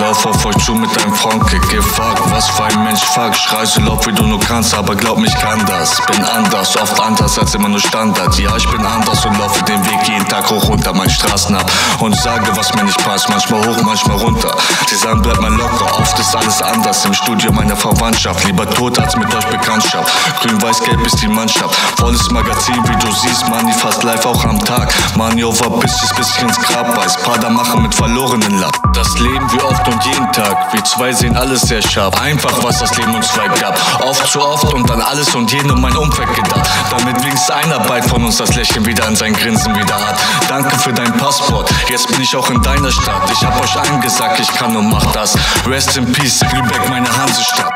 Lauf auf euch zu mit deinem Frontkick. Geh fuck, was für ein Mensch, fuck. Schrei so laut wie du nur kannst, aber glaub mich kann das. Bin anders, oft anders als immer nur Standard. Ja, ich bin anders und laufe den Weg jeden Tag hoch runter, mein Straßen ab. Und sage, was mir nicht passt, manchmal hoch, manchmal runter. Sie sagen, bleib mal locker, oft ist alles anders. Im Studio meiner Verwandtschaft, lieber tot als mit euch Bekanntschaft. Grün-Weiß-Gelb ist die Mannschaft. Volles Magazin, wie du siehst, Money fast live auch am Tag. Money over Bitches, bis ich ins Grab weiß. Pader machen mit verlorenen Lack. Das Leben wie oft und jeden Tag. Wir zwei sehen alles sehr scharf. Einfach, was das Leben uns zwei gab. Oft zu oft und dann alles und jeden um mein Umfeld gedacht. Damit wenigstens einer bald von uns das Lächeln wieder an sein Grinsen wieder hat. Danke für dein Passport. Jetzt bin ich auch in deiner Stadt. Ich hab euch allen gesagt, ich kann und mach das. Rest in Peace, Lübeck, meine Hansestadt.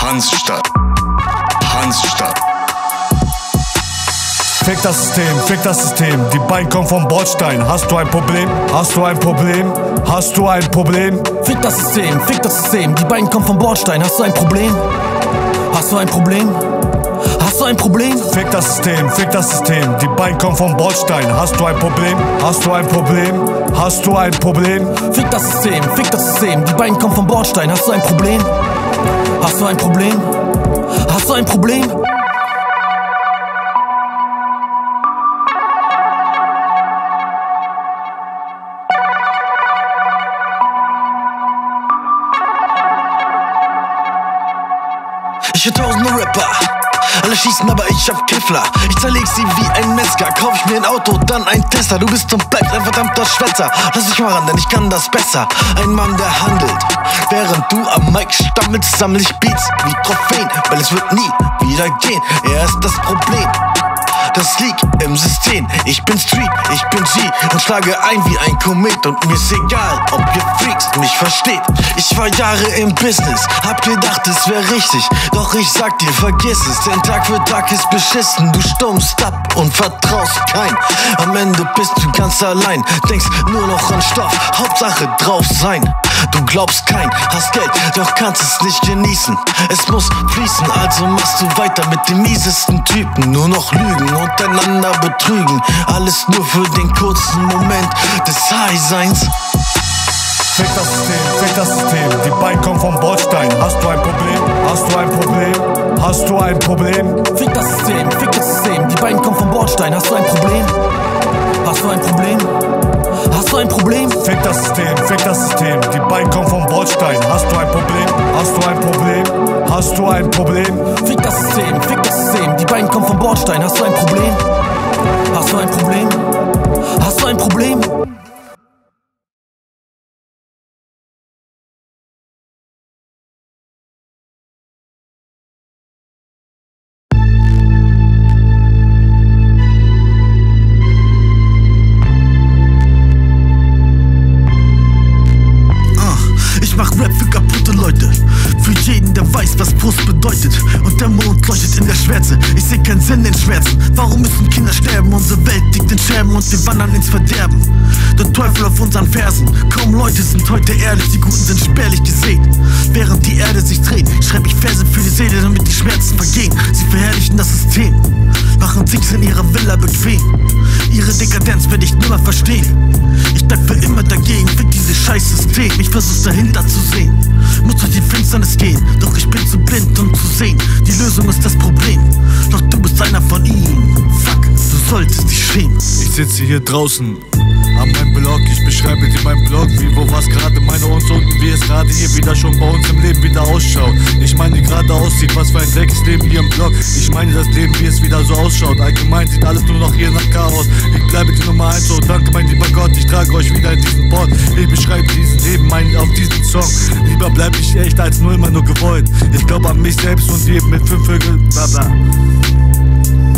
Hansestadt. Hansestadt. Fick das System, fick das System. Die Beine kommen vom Bordstein. Hast du ein Problem? Hast du ein Problem? Hast du ein Problem? Fick das System, fick das System. Die Beine kommen vom Bordstein. Hast du ein Problem? Hast du ein Problem? Hast du ein Problem? Fick das System, fick das System. Die Beine kommen vom Bordstein. Hast du ein Problem? Hast du ein Problem? Hast du ein Problem? Fick das System, fick das System. Die Beine kommen vom Bordstein. Hast du ein Problem? Hast du ein Problem? Hast du ein Problem? Ich hör tausende Rapper. Alle schießen, aber ich hab Kevlar. Ich zerleg sie wie ein Metzger. Kauf ich mir ein Auto, dann ein Tesla. Du bist und bleibst ein verdammter Schwätzer. Lass mich mal ran, denn ich kann das besser. Ein Mann, der handelt. Während du am Mic stammelst, sammel ich Beats wie Trophäen. Weil es wird nie wieder gehen. Er ist das Problem. Das liegt im System. Ich bin Street, ich bin G und schlage ein wie ein Komet. Und mir ist egal, ob ihr Freaks mich versteht. Ich war Jahre im Business, hab gedacht, es wär richtig. Doch ich sag dir, vergiss es, denn Tag für Tag ist beschissen. Du stummst ab und vertraust kein. Am Ende bist du ganz allein, denkst nur noch an Stoff. Hauptsache drauf sein. Du glaubst kein, hast Geld, doch kannst es nicht genießen. Es muss fließen, also machst du weiter mit den miesesten Typen. Nur noch lügen und einander betrügen. Alles nur für den kurzen Moment des High-Seins. Fick das System, fick das System. Die Beine kommen vom Bordstein. Hast du ein Problem? Hast du ein Problem? Hast du ein Problem? Fick das System, fick das System. Die Beine kommen vom Bordstein. Hast du ein Problem? Hast du ein Problem? Hast du ein Problem? Fick das System, fick das System. Die Beine kommen vom Bordstein. Hast du ein Problem? Hast du ein Problem? Hast du ein Problem? Fick das System, fick das System. Die Beine kommen vom Bordstein. Hast du ein Problem? Hast du ein Problem? Hast du ein Problem? Bedeutet. Und der Mond leuchtet in der Schwärze. Ich seh keinen Sinn in Schmerzen. Warum müssen Kinder sterben? Unsere Welt liegt in Scherben und wir wandern ins Verderben. Der Teufel auf unseren Fersen. Kaum Leute sind heute ehrlich, die Guten sind spärlich gesät. Während die Erde sich dreht, schreib ich Verse für die Seele, damit die Schmerzen vergehen. Sie verherrlichen das System. Machen sich in ihrer Villa bequem. Ihre Dekadenz werde ich nimmer verstehen. Ich bleib für immer dagegen, fick dieses scheiß System. Ich versuch's dahinter zu sehen. Muss durch die Finsternis gehen, doch ich bin zu blind, um zu sehen. Die Lösung ist das Problem, doch du bist einer von ihnen. Fuck, du solltest dich schämen. Ich sitze hier draußen an meinem Blog. Ich beschreibe dir meinen Blog, wie, wo, was gerade meine uns unten, wie es gerade hier wieder schon bei uns im Leben wieder ausschaut. Ich meine, gerade aussieht, was für ein Drecksleben hier im Blog. Ich meine das Leben, wie es wieder so ausschaut. Allgemein sieht alles nur noch hier nach Chaos. Ich bleibe die Nummer 1, so danke mein lieber Gott. Ich trage euch wieder in diesen Port. Ich beschreibe dieses Leben mein, auf diesen Song. Lieber bleib ich echt als nur immer nur gewollt. Ich glaube an mich selbst und lebe mit fünf Vögeln. Bla bla.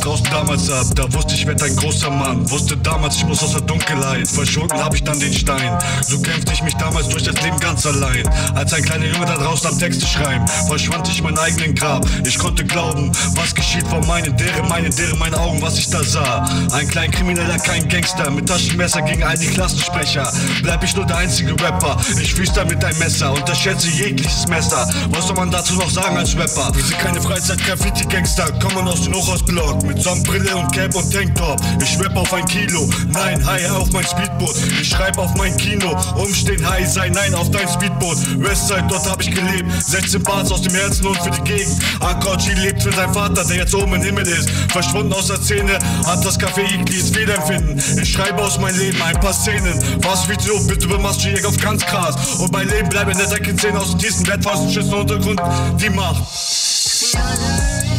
Draußen damals ab, da wusste ich werd ein großer Mann. Wusste damals, ich muss aus der Dunkelheit, verschulden hab ich dann den Stein. So kämpfte ich mich damals durch das Leben ganz allein. Als ein kleiner Junge da draußen am Texte schreiben, verschwand ich mein eigenen Grab. Ich konnte glauben, was geschieht vor meinen deren, meine deren, meine Augen, was ich da sah. Ein klein Krimineller, kein Gangster, mit Taschenmesser gegen all die Klassensprecher. Bleib ich nur der einzige Rapper, ich da mit ein Messer, unterschätze jegliches Messer. Was soll man dazu noch sagen als Rapper? Wir sind keine Freizeit-Graffiti-Gangster, kommen aus den Hochhausblock mit Sonnenbrille und Cap und Tanktop. Ich rapp auf ein Kilo, nein, high auf mein Speedboot. Ich schreib auf mein Kino, umstehen, high sein, nein, auf dein Speedboot. Westside, dort hab ich gelebt, 16 Bars aus dem Herzen und für die Gegend. Akochi lebt für seinen Vater, der jetzt oben im Himmel ist. Verschwunden aus der Szene, hat das Café Iglis Fehlempfinden. Ich schreibe aus meinem Leben ein paar Szenen. Was wie so, bitte bemachst du Jäger auf ganz krass. Und mein Leben bleibt in der Deckenszene aus dem tiefsten fast Schüssen Untergrund, die Macht.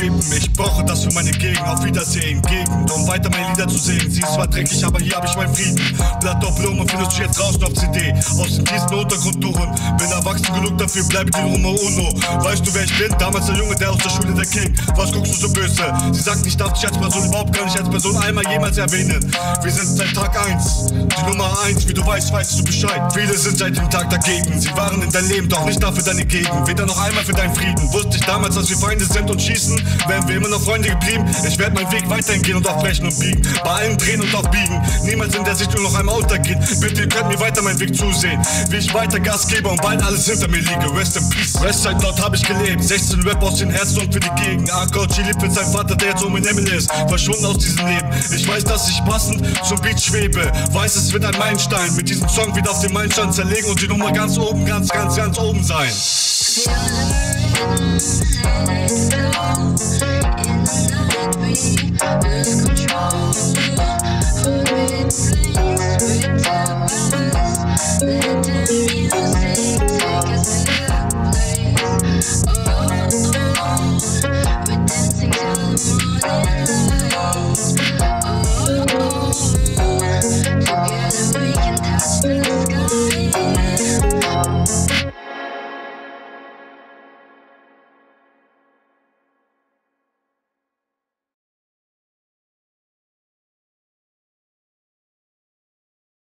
schweben. Ich brauche das für meine Gegend. Auf Wiedersehen, Gegend, um weiter meine Lieder zu singen. Sie ist zwar dreckig, aber hier hab ich meinen Frieden. Blatt auf Blumen findest du jetzt draußen auf CD. Aus dem tiefsten Untergrund durch. Bin erwachsen genug dafür, bleibe die Nummer Uno. Weißt du, wer ich bin? Damals der Junge, der aus der Schule der King. Was guckst du so böse? Sie sagt, ich darf dich als Person überhaupt gar nicht als Person einmal jemals erwähnen. Wir sind seit Tag 1, die Nummer 1. Wie du weißt, weißt du Bescheid. Viele sind seit dem Tag dagegen. Sie waren in dein Leben, doch nicht dafür deine Gegend. Weder noch einmal für deinen Frieden. Wusste ich damals, dass wir Feinde sind und schießen, wären wir immer noch Freunde geblieben. Ich werde meinen Weg weiterhin gehen und auch brechen und biegen. Bei allen drehen und auch biegen. Niemals in der Sicht nur noch einmal untergeht. Bitte, ihr könnt mir weiter meinen Weg zusehen. Wie ich weiter Gas gebe und bald alles hinter mir liege. Rest in Peace. Westside, dort hab ich gelebt. 16 Rap aus den Herzen und für die Gegend. Akkochi lebt mit seinem Vater, der jetzt um in Himmel ist. Verschwunden aus diesem Leben. Ich weiß, dass ich passend zum Beat schwebe. Weiß, es wird ein Meilenstein. Mit diesem Song wieder auf den Meilenstein zerlegen und die Nummer ganz oben, ganz, ganz, ganz oben sein. Lose control.